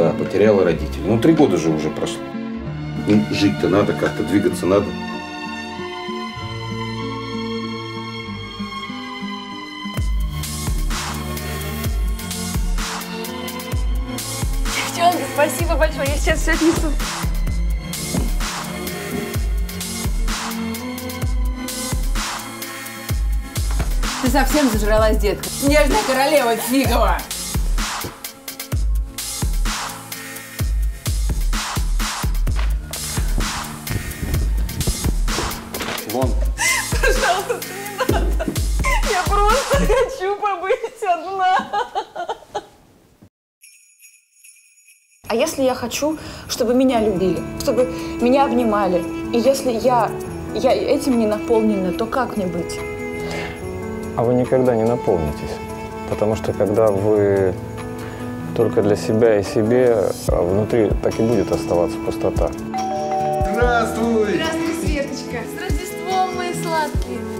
Да, потеряла родителей. Ну, три года же уже прошло. Ну, жить-то надо как-то, двигаться надо. Девчонки, спасибо большое, я сейчас все отнесу. Ты совсем зажралась, детка. Нежная королева фигова. Вон. Пожалуйста, не надо. Я просто хочу побыть одна. А если я хочу, чтобы меня любили, чтобы меня обнимали, и если я, я этим не наполнена, то как мне быть? А вы никогда не наполнитесь. Потому что когда вы только для себя и себе, а внутри так и будет оставаться пустота. Здравствуй! Здравствуйте. I love you.